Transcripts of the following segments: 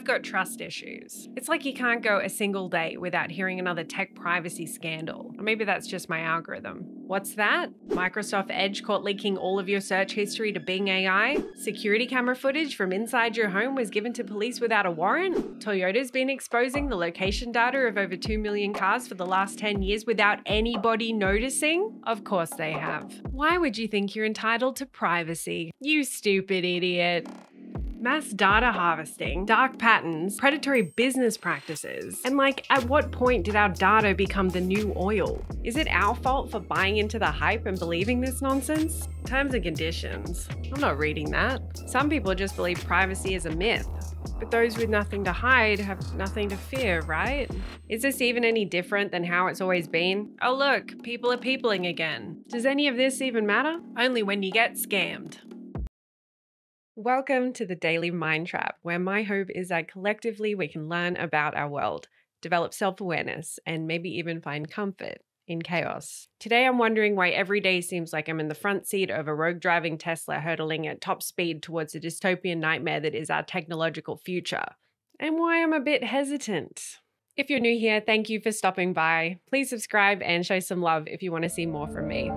I've got trust issues. It's like you can't go a single day without hearing another tech privacy scandal. Or maybe that's just my algorithm. What's that? Microsoft Edge caught leaking all of your search history to Bing AI? Security camera footage from inside your home was given to police without a warrant? Toyota's been exposing the location data of over 2 million cars for the last 10 years without anybody noticing? Of course they have. Why would you think you're entitled to privacy? You stupid idiot. Mass data harvesting, dark patterns, predatory business practices. And like, at what point did our data become the new oil? Is it our fault for buying into the hype and believing this nonsense? Terms and conditions. I'm not reading that. Some people just believe privacy is a myth. But those with nothing to hide have nothing to fear, right? Is this even any different than how it's always been? Oh, look, people are peopling again. Does any of this even matter? Only when you get scammed. Welcome to the Daily Mind Trap, where my hope is that collectively we can learn about our world, develop self awareness, and maybe even find comfort in chaos. Today, I'm wondering why every day seems like I'm in the front seat of a rogue driving Tesla hurtling at top speed towards a dystopian nightmare that is our technological future, and why I'm a bit hesitant. If you're new here, thank you for stopping by. Please subscribe and show some love if you want to see more from me.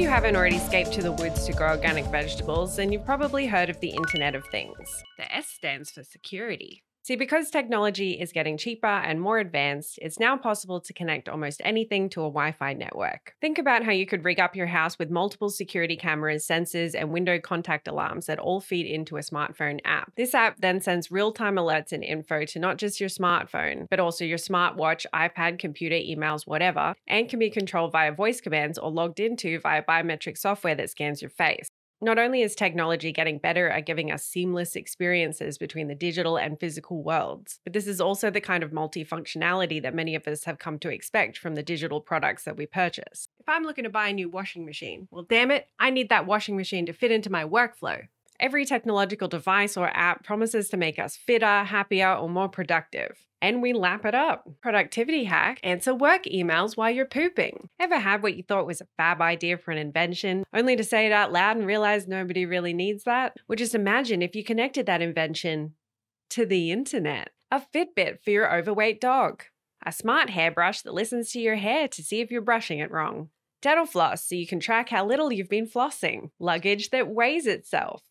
You haven't already escaped to the woods to grow organic vegetables, then you've probably heard of the Internet of Things. The S stands for security. See, because technology is getting cheaper and more advanced, it's now possible to connect almost anything to a Wi Fi network. Think about how you could rig up your house with multiple security cameras, sensors, and window contact alarms that all feed into a smartphone app. This app then sends real time alerts and info to not just your smartphone, but also your smartwatch, iPad, computer, emails, whatever, and can be controlled via voice commands or logged into via biometric software that scans your face. Not only is technology getting better at giving us seamless experiences between the digital and physical worlds, but this is also the kind of multifunctionality that many of us have come to expect from the digital products that we purchase. If I'm looking to buy a new washing machine, well, damn it, I need that washing machine to fit into my workflow. Every technological device or app promises to make us fitter, happier, or more productive. And we lap it up. Productivity hack answer work emails while you're pooping. Ever had what you thought was a fab idea for an invention, only to say it out loud and realize nobody really needs that? Well, just imagine if you connected that invention to the internet. A Fitbit for your overweight dog. A smart hairbrush that listens to your hair to see if you're brushing it wrong. Dental floss so you can track how little you've been flossing. Luggage that weighs itself.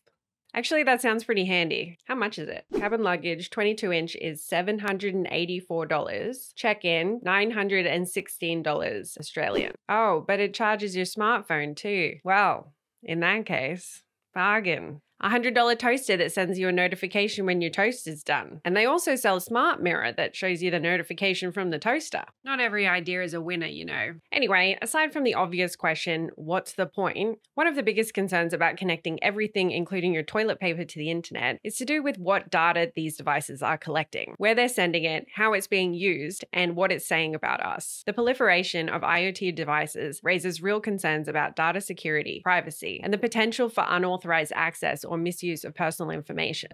Actually, that sounds pretty handy. How much is it? Cabin luggage, 22 inch, is $784. Check in, $916 Australian. Oh, but it charges your smartphone too. Well, in that case, bargain a $100 toaster that sends you a notification when your toast is done. And they also sell a smart mirror that shows you the notification from the toaster. Not every idea is a winner, you know. Anyway, aside from the obvious question, what's the point? One of the biggest concerns about connecting everything, including your toilet paper, to the internet is to do with what data these devices are collecting, where they're sending it, how it's being used, and what it's saying about us. The proliferation of IoT devices raises real concerns about data security, privacy, and the potential for unauthorized access or misuse of personal information.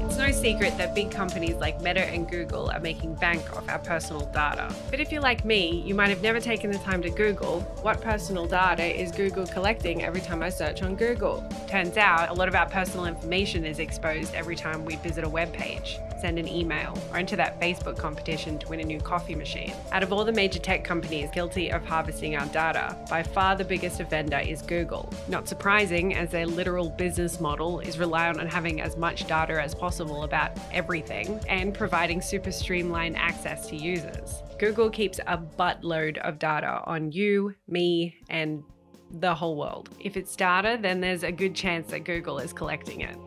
It's no secret that big companies like Meta and Google are making bank off our personal data. But if you're like me, you might have never taken the time to Google what personal data is Google collecting every time I search on Google. Turns out a lot of our personal information is exposed every time we visit a web page send an email, or enter that Facebook competition to win a new coffee machine. Out of all the major tech companies guilty of harvesting our data, by far the biggest offender is Google. Not surprising, as their literal business model is reliant on having as much data as possible about everything and providing super streamlined access to users. Google keeps a buttload of data on you, me, and the whole world. If it's data, then there's a good chance that Google is collecting it.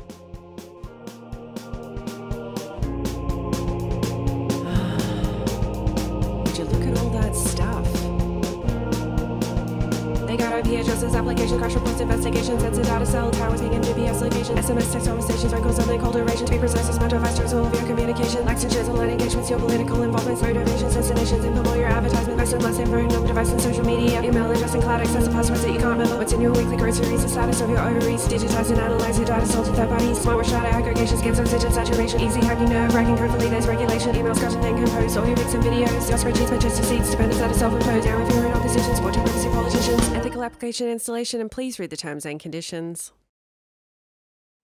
Process, application, crash reports, investigations, sensor data, cell towers, ping GPS location, SMS, text conversations, records, only call duration, to be precise, is mental all of your communication, likes and shares, online engagements, your political involvements, motivations, destinations, input all your advertisement, best and info, number, device, and social media, email address, and cloud access, and passwords that you can't remember, what's in your weekly groceries, the status of your ovaries, digitize and analyze your data, sold to third parties, smartwatch data, aggregation, scans, oxygen, saturation, easy hacking, nerve wracking, hopefully there's regulation, email scratching, then compose, your pics and videos, your spreadsheets, pictures, receipts, dependents that are self-imposed, now if you're in opposition, supporting privacy politicians, ethical application installation, and please read the terms and conditions.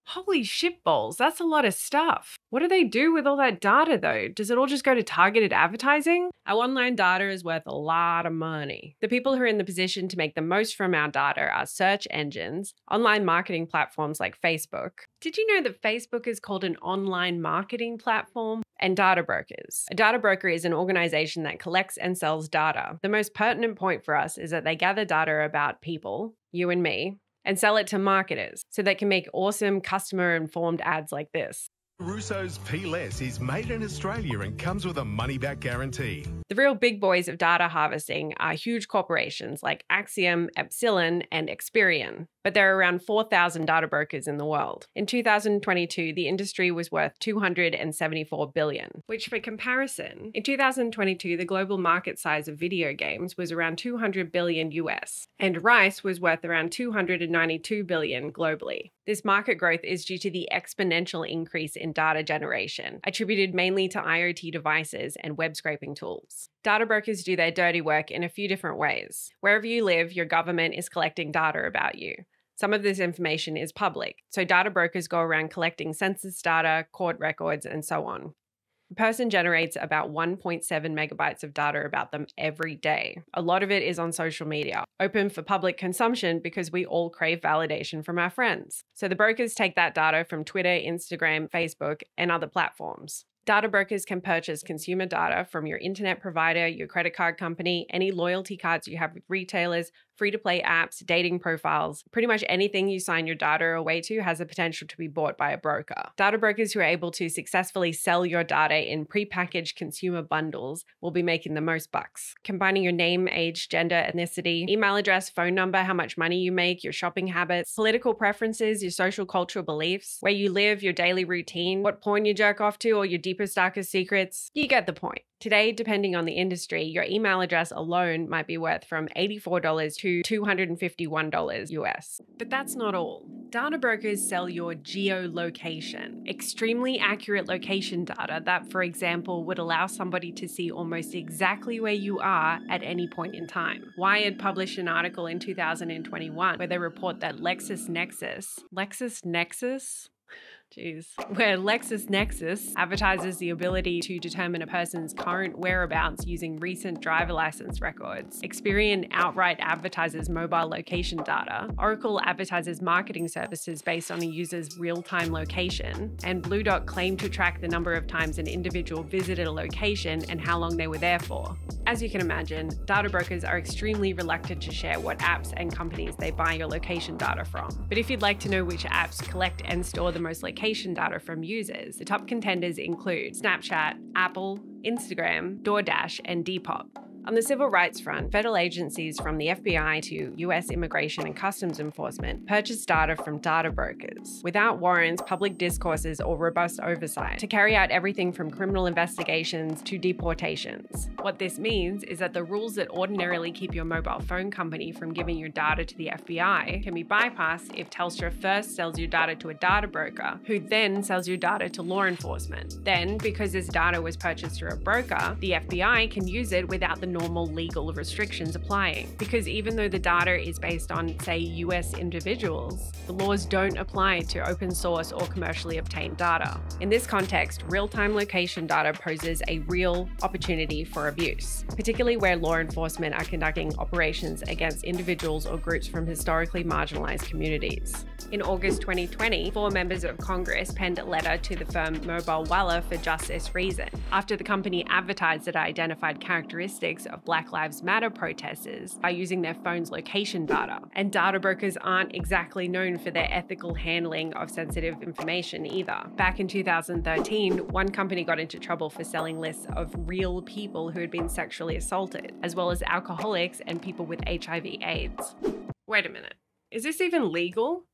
Holy shitballs, that's a lot of stuff. What do they do with all that data though? Does it all just go to targeted advertising? Our online data is worth a lot of money. The people who are in the position to make the most from our data are search engines, online marketing platforms like Facebook. Did you know that Facebook is called an online marketing platform? And data brokers. A data broker is an organization that collects and sells data. The most pertinent point for us is that they gather data about people, you and me, and sell it to marketers so they can make awesome customer informed ads like this. Russo's P-Less is made in Australia and comes with a money-back guarantee. The real big boys of data harvesting are huge corporations like Acxiom, Epsilon, and Experian, but there are around 4,000 data brokers in the world. In 2022, the industry was worth 274 billion, which for comparison, in 2022, the global market size of video games was around 200 billion US, and rice was worth around 292 billion globally. This market growth is due to the exponential increase in data generation, attributed mainly to IoT devices and web scraping tools. Data brokers do their dirty work in a few different ways. Wherever you live, your government is collecting data about you. Some of this information is public, so data brokers go around collecting census data, court records, and so on. A person generates about 1.7 megabytes of data about them every day. A lot of it is on social media, open for public consumption because we all crave validation from our friends. So the brokers take that data from Twitter, Instagram, Facebook, and other platforms. Data brokers can purchase consumer data from your internet provider, your credit card company, any loyalty cards you have with retailers, free to play apps, dating profiles. Pretty much anything you sign your data away to has the potential to be bought by a broker. Data brokers who are able to successfully sell your data in prepackaged consumer bundles will be making the most bucks. Combining your name, age, gender, ethnicity, email address, phone number, how much money you make, your shopping habits, political preferences, your social cultural beliefs, where you live, your daily routine, what porn you jerk off to, or your deepest, darkest secrets. You get the point. Today, depending on the industry, your email address alone might be worth from $84 to $251 US. But that's not all. Data brokers sell your geolocation, extremely accurate location data that, for example, would allow somebody to see almost exactly where you are at any point in time. Wired published an article in 2021 where they report that LexisNexis, LexisNexis? Jeez. Where LexisNexis advertises the ability to determine a person's current whereabouts using recent driver license records. Experian outright advertises mobile location data. Oracle advertises marketing services based on a user's real-time location. And Blue Dot claim to track the number of times an individual visited a location and how long they were there for. As you can imagine, data brokers are extremely reluctant to share what apps and companies they buy your location data from. But if you'd like to know which apps collect and store the most location location data from users. The top contenders include Snapchat, Apple, Instagram, DoorDash, and Depop. On the civil rights front, federal agencies from the FBI to US Immigration and Customs Enforcement purchase data from data brokers without warrants, public discourses, or robust oversight to carry out everything from criminal investigations to deportations. What this means is that the rules that ordinarily keep your mobile phone company from giving your data to the FBI can be bypassed if Telstra first sells your data to a data broker, who then sells your data to law enforcement. Then, because this data was purchased through a broker, the FBI can use it without the normal legal restrictions applying. Because even though the data is based on, say, US individuals, the laws don't apply to open source or commercially obtained data. In this context, real time location data poses a real opportunity for abuse, particularly where law enforcement are conducting operations against individuals or groups from historically marginalized communities. In August 2020, four members of Congress penned a letter to the firm Mobilewalla for just this reason, after the company advertised that identified characteristics of Black Lives Matter protesters by using their phone's location data. And data brokers aren't exactly known for their ethical handling of sensitive information either. Back in 2013, one company got into trouble for selling lists of real people who had been sexually assaulted, as well as alcoholics and people with HIV/AIDS. Wait a minute. Is this even legal?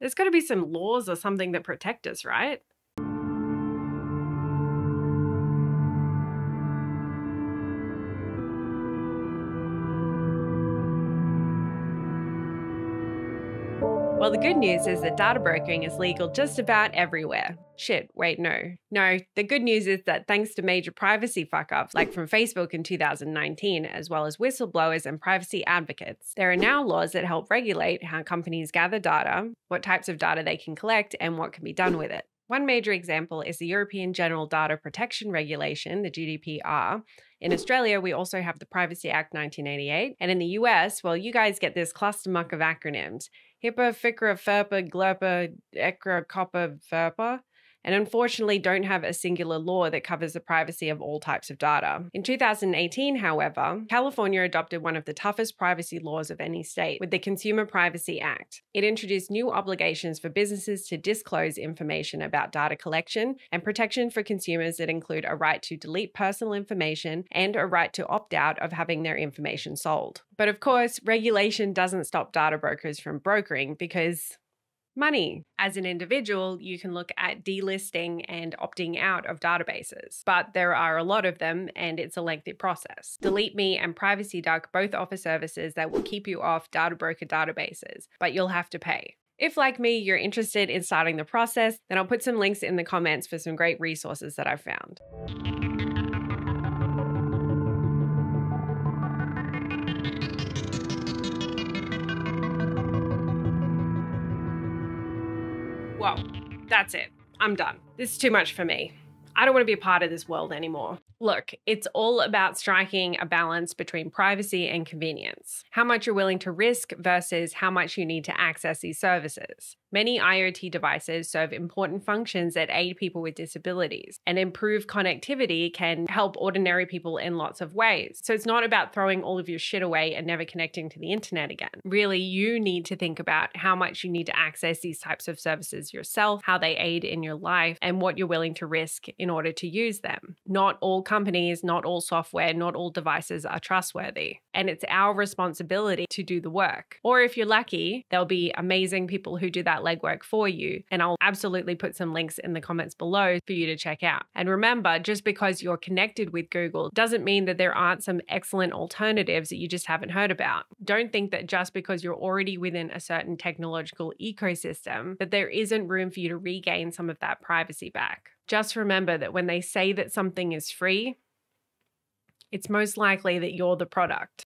There's got to be some laws or something that protect us, right? Well, the good news is that data brokering is legal just about everywhere. Shit, wait, no. No, the good news is that thanks to major privacy fuck ups, like from Facebook in 2019, as well as whistleblowers and privacy advocates, there are now laws that help regulate how companies gather data, what types of data they can collect, and what can be done with it. One major example is the European General Data Protection Regulation, the GDPR. In Australia, we also have the Privacy Act 1988. And in the US, well, you guys get this cluster muck of acronyms HIPAA, FICRA, FERPA, GLERPA, ECRA, COPPA, FERPA and unfortunately don't have a singular law that covers the privacy of all types of data. In 2018, however, California adopted one of the toughest privacy laws of any state with the Consumer Privacy Act. It introduced new obligations for businesses to disclose information about data collection and protection for consumers that include a right to delete personal information and a right to opt out of having their information sold. But of course, regulation doesn't stop data brokers from brokering because money. As an individual, you can look at delisting and opting out of databases, but there are a lot of them and it's a lengthy process. Delete Me and Privacy Duck both offer services that will keep you off data broker databases, but you'll have to pay. If, like me, you're interested in starting the process, then I'll put some links in the comments for some great resources that I've found. That's it. I'm done. This is too much for me. I don't want to be a part of this world anymore. Look, it's all about striking a balance between privacy and convenience. How much you're willing to risk versus how much you need to access these services. Many IoT devices serve important functions that aid people with disabilities, and improved connectivity can help ordinary people in lots of ways. So it's not about throwing all of your shit away and never connecting to the internet again. Really, you need to think about how much you need to access these types of services yourself, how they aid in your life, and what you're willing to risk in order to use them. Not all companies, not all software, not all devices are trustworthy. And it's our responsibility to do the work. Or if you're lucky, there'll be amazing people who do that legwork for you. And I'll absolutely put some links in the comments below for you to check out. And remember, just because you're connected with Google doesn't mean that there aren't some excellent alternatives that you just haven't heard about. Don't think that just because you're already within a certain technological ecosystem, that there isn't room for you to regain some of that privacy back. Just remember that when they say that something is free, it's most likely that you're the product.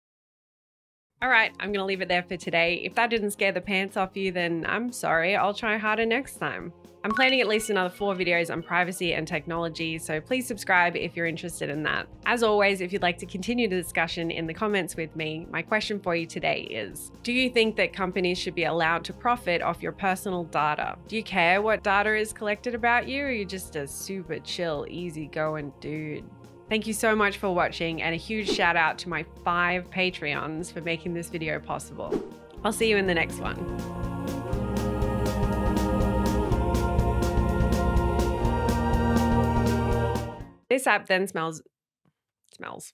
All right, I'm going to leave it there for today. If that didn't scare the pants off you, then I'm sorry. I'll try harder next time. I'm planning at least another four videos on privacy and technology, so please subscribe if you're interested in that. As always, if you'd like to continue the discussion in the comments with me, my question for you today is Do you think that companies should be allowed to profit off your personal data? Do you care what data is collected about you, or are you just a super chill, easygoing dude? Thank you so much for watching and a huge shout out to my five Patreons for making this video possible. I'll see you in the next one. This app then smells, smells.